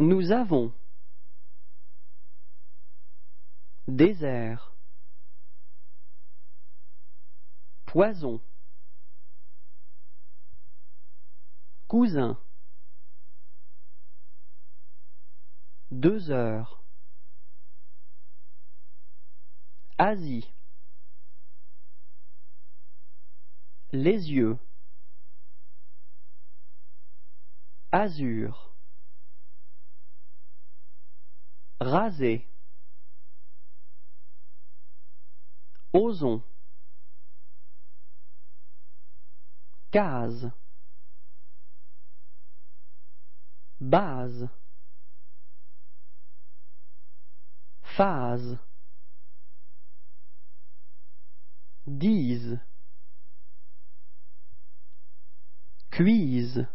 Nous avons. Désert. Poison. Cousin. Deux heures. Asie. Les yeux. Azur. Raser. Ozon. Case. Base. Phase. Dise. Cuise.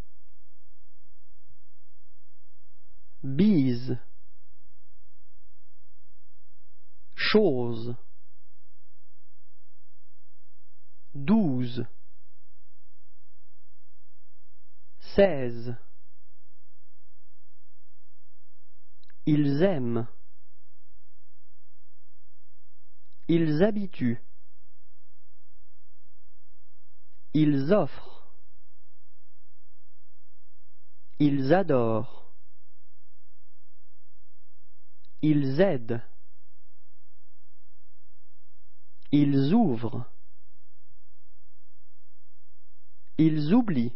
Bise. Chose. Douze. Seize. Ils aiment. Ils habituent. Ils offrent. Ils adorent. Ils aident. Ils ouvrent. Ils oublient.